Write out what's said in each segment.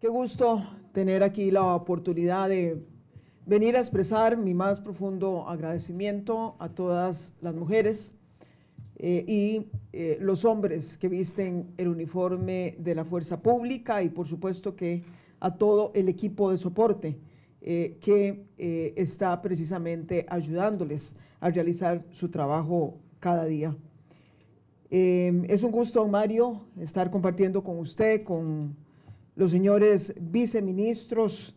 Qué gusto tener aquí la oportunidad de venir a expresar mi más profundo agradecimiento a todas las mujeres eh, y eh, los hombres que visten el uniforme de la fuerza pública y por supuesto que a todo el equipo de soporte eh, que está precisamente ayudándoles a realizar su trabajo cada día. es un gusto, Mario, estar compartiendo con usted, con los señores viceministros,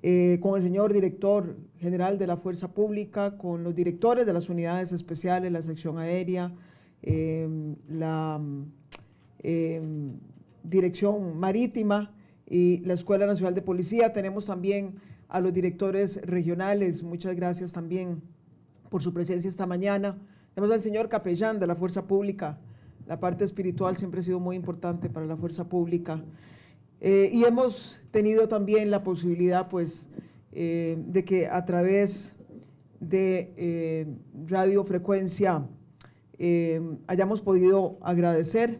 eh, con el señor director general de la Fuerza Pública, con los directores de las unidades especiales, la sección aérea, em, la em, dirección marítima y la Escuela Nacional de Policía. Tenemos también a los directores regionales. Muchas gracias también por su presencia esta mañana. Tenemos al señor capellán de la Fuerza Pública. La parte espiritual siempre ha sido muy importante para la Fuerza Pública. Eh, y hemos tenido también la posibilidad, pues, eh, de que a través de eh, radiofrecuencia hayamos podido agradecer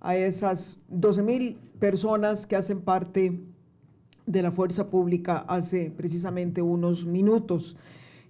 a esas 12 mil personas que hacen parte de la fuerza pública hace precisamente unos minutos.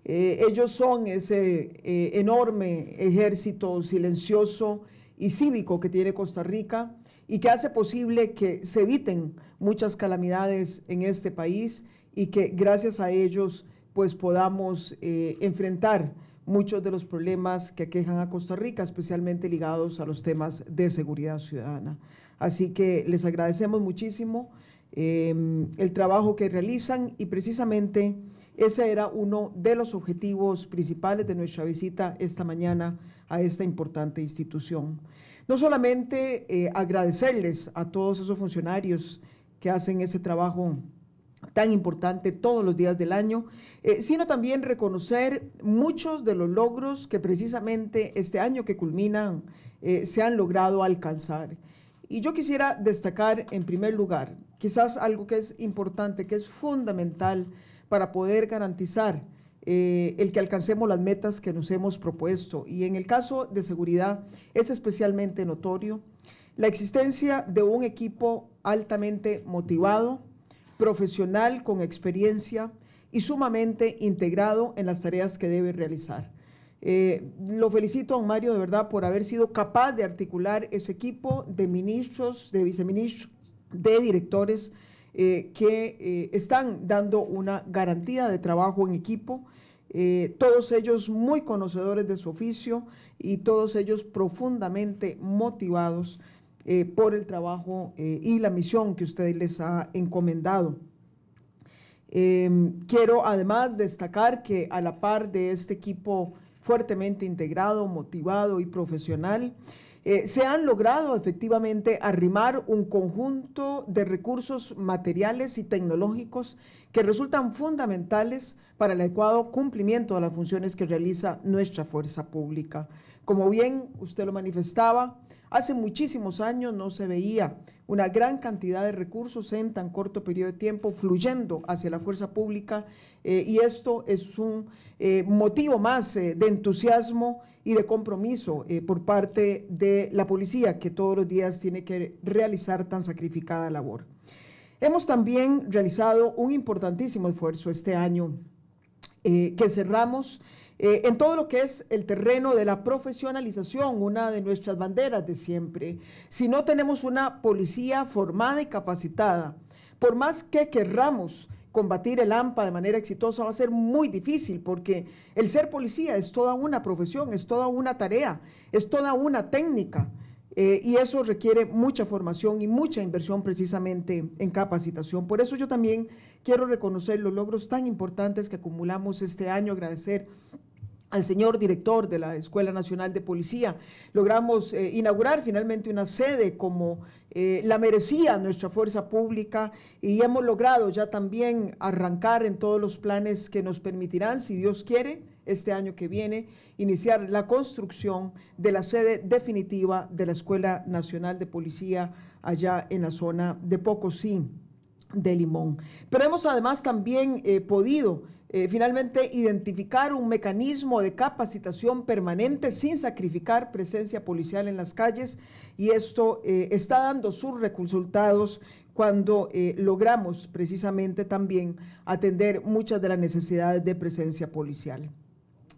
ellos son ese enorme ejército silencioso y cívico que tiene Costa Rica y que hace posible que se eviten muchas calamidades en este país y que gracias a ellos pues podamos eh, enfrentar muchos de los problemas que aquejan a Costa Rica, especialmente ligados a los temas de seguridad ciudadana. Así que les agradecemos muchísimo em, el trabajo que realizan y precisamente ese era uno de los objetivos principales de nuestra visita esta mañana a esta importante institución. No solamente eh, agradecerles a todos esos funcionarios que hacen ese trabajo tan importante todos los días del año, eh, sino también reconocer muchos de los logros que precisamente este año que culminan eh, se han logrado alcanzar. Y yo quisiera destacar en primer lugar, quizás algo que es importante, que es fundamental para poder garantizar eh, el que alcancemos las metas que nos hemos propuesto. Y en el caso de seguridad es especialmente notorio la existencia de un equipo altamente motivado, profesional con experiencia y sumamente integrado en las tareas que debe realizar. Eh, lo felicito a Mario de verdad por haber sido capaz de articular ese equipo de ministros, de viceministros, de directores eh, que eh, están dando una garantía de trabajo en equipo, eh, todos ellos muy conocedores de su oficio y todos ellos profundamente motivados por el trabajo y la misión que usted les ha encomendado. Em, quiero además destacar que a la par de este equipo fuertemente integrado, motivado y profesional, eh, se han logrado efectivamente arrimar un conjunto de recursos materiales y tecnológicos que resultan fundamentales para el adecuado cumplimiento de las funciones que realiza nuestra fuerza pública. Como bien usted lo manifestaba, hace muchísimos años no se veía una gran cantidad de recursos en tan corto periodo de tiempo fluyendo hacia la fuerza pública eh, y esto es un eh, motivo más de entusiasmo y de compromiso eh, por parte de la policía que todos los días tiene que realizar tan sacrificada labor. Hemos también realizado un importantísimo esfuerzo este año eh, que cerramos eh, en todo lo que es el terreno de la profesionalización, una de nuestras banderas de siempre. Si no tenemos una policía formada y capacitada, por más que querramos combatir el AMPA de manera exitosa va a ser muy difícil porque el ser policía es toda una profesión, es toda una tarea, es toda una técnica. Eh, y eso requiere mucha formación y mucha inversión precisamente en capacitación. Por eso yo también quiero reconocer los logros tan importantes que acumulamos este año, agradecer al señor director de la Escuela Nacional de Policía. Logramos eh, inaugurar finalmente una sede como eh, la merecía nuestra fuerza pública y hemos logrado ya también arrancar en todos los planes que nos permitirán, si Dios quiere, este año que viene, iniciar la construcción de la sede definitiva de la Escuela Nacional de Policía allá en la zona de Pocosí de Limón. Pero hemos además también eh, podido eh, finalmente, identificar un mecanismo de capacitación permanente sin sacrificar presencia policial en las calles y esto eh, está dando sus resultados cuando eh, logramos precisamente también atender muchas de las necesidades de presencia policial.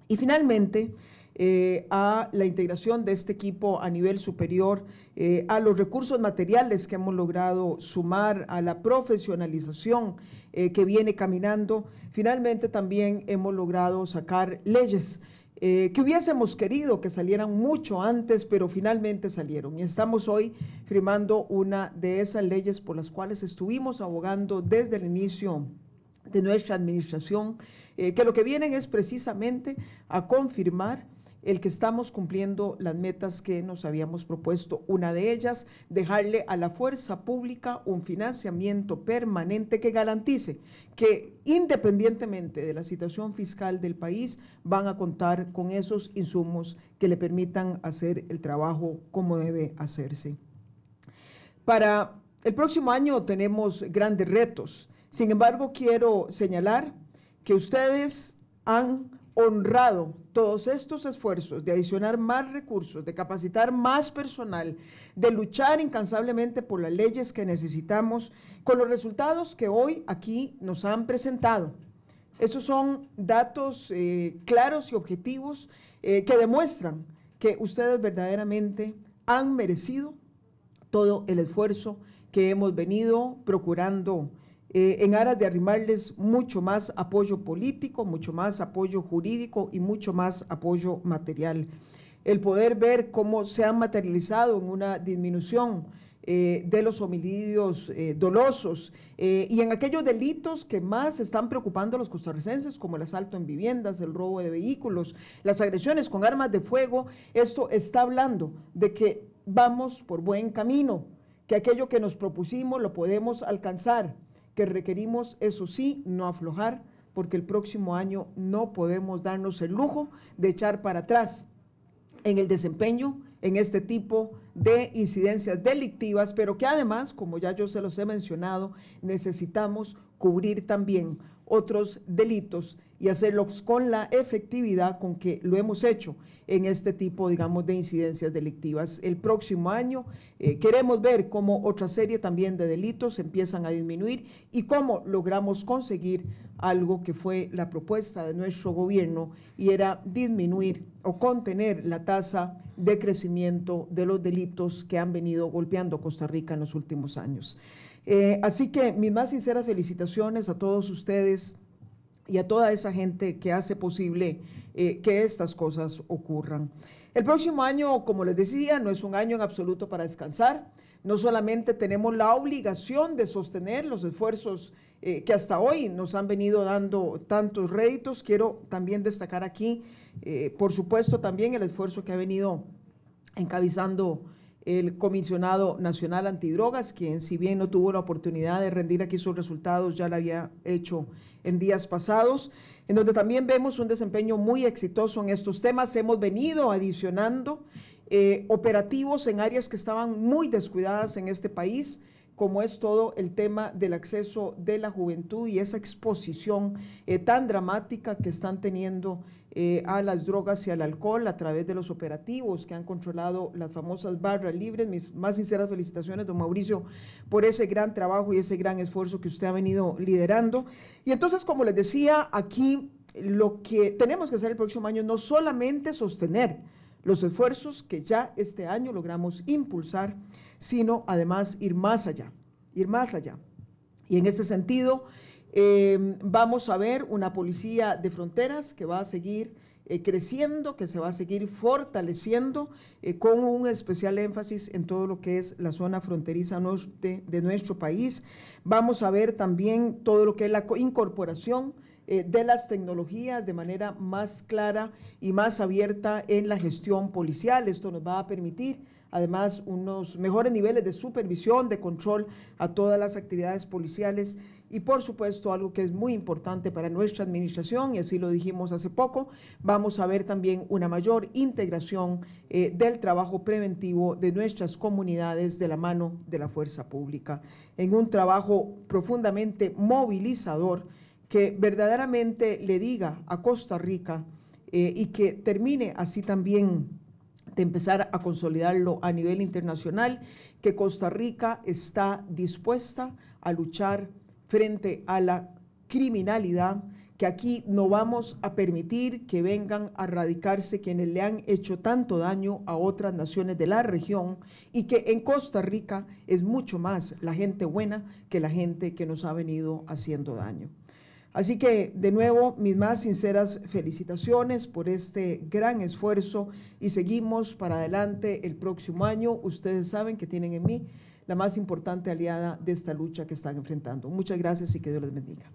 Y finalmente, eh, a la integración de este equipo a nivel superior, eh, a los recursos materiales que hemos logrado sumar, a la profesionalización eh, que viene caminando. Finalmente también hemos logrado sacar leyes que hubiésemos querido que salieran mucho antes, pero finalmente salieron. Y estamos hoy firmando una de esas leyes por las cuales estuvimos abogando desde el inicio de nuestra administración, que lo que vienen es precisamente a confirmar el que estamos cumpliendo las metas que nos habíamos propuesto. Una de ellas, dejarle a la fuerza pública un financiamiento permanente que garantice que independientemente de la situación fiscal del país, van a contar con esos insumos que le permitan hacer el trabajo como debe hacerse. Para el próximo año tenemos grandes retos. Sin embargo, quiero señalar que ustedes han honrado todos estos esfuerzos de adicionar más recursos, de capacitar más personal, de luchar incansablemente por las leyes que necesitamos, con los resultados que hoy aquí nos han presentado. Esos son datos eh, claros y objetivos eh, que demuestran que ustedes verdaderamente han merecido todo el esfuerzo que hemos venido procurando eh, en aras de arrimarles mucho más apoyo político, mucho más apoyo jurídico y mucho más apoyo material. El poder ver cómo se han materializado en una disminución eh, de los homicidios eh, dolosos y en aquellos delitos que más están preocupando a los costarricenses, como el asalto en viviendas, el robo de vehículos, las agresiones con armas de fuego, esto está hablando de que vamos por buen camino, que aquello que nos propusimos lo podemos alcanzar que requerimos, eso sí, no aflojar, porque el próximo año no podemos darnos el lujo de echar para atrás en el desempeño en este tipo de incidencias delictivas, pero que además, como ya yo se los he mencionado, necesitamos cubrir también otros delitos y hacerlos con la efectividad con que lo hemos hecho en este tipo, digamos, de incidencias delictivas. El próximo año eh, queremos ver cómo otra serie también de delitos empiezan a disminuir y cómo logramos conseguir algo que fue la propuesta de nuestro gobierno y era disminuir o contener la tasa de crecimiento de los delitos que han venido golpeando Costa Rica en los últimos años. Eh, así que mis más sinceras felicitaciones a todos ustedes y a toda esa gente que hace posible eh, que estas cosas ocurran. El próximo año, como les decía, no es un año en absoluto para descansar. No solamente tenemos la obligación de sostener los esfuerzos eh, que hasta hoy nos han venido dando tantos réditos, quiero también destacar aquí, eh, por supuesto, también el esfuerzo que ha venido encabezando el comisionado nacional antidrogas, quien si bien no tuvo la oportunidad de rendir aquí sus resultados, ya lo había hecho en días pasados, en donde también vemos un desempeño muy exitoso en estos temas. Hemos venido adicionando eh, operativos en áreas que estaban muy descuidadas en este país, como es todo el tema del acceso de la juventud y esa exposición eh, tan dramática que están teniendo eh, a las drogas y al alcohol a través de los operativos que han controlado las famosas barras libres. Mis más sinceras felicitaciones, don Mauricio, por ese gran trabajo y ese gran esfuerzo que usted ha venido liderando. Y entonces, como les decía, aquí lo que tenemos que hacer el próximo año no solamente sostener los esfuerzos que ya este año logramos impulsar, sino además ir más allá, ir más allá. Y en este sentido, eh, vamos a ver una policía de fronteras que va a seguir eh, creciendo, que se va a seguir fortaleciendo eh, con un especial énfasis en todo lo que es la zona fronteriza norte de nuestro país. Vamos a ver también todo lo que es la incorporación de las tecnologías de manera más clara y más abierta en la gestión policial. Esto nos va a permitir además unos mejores niveles de supervisión, de control a todas las actividades policiales y por supuesto algo que es muy importante para nuestra administración, y así lo dijimos hace poco, vamos a ver también una mayor integración eh, del trabajo preventivo de nuestras comunidades de la mano de la fuerza pública, en un trabajo profundamente movilizador que verdaderamente le diga a Costa Rica eh, y que termine así también de empezar a consolidarlo a nivel internacional, que Costa Rica está dispuesta a luchar frente a la criminalidad, que aquí no vamos a permitir que vengan a radicarse quienes le han hecho tanto daño a otras naciones de la región y que en Costa Rica es mucho más la gente buena que la gente que nos ha venido haciendo daño. Así que, de nuevo, mis más sinceras felicitaciones por este gran esfuerzo y seguimos para adelante el próximo año. Ustedes saben que tienen en mí la más importante aliada de esta lucha que están enfrentando. Muchas gracias y que Dios les bendiga.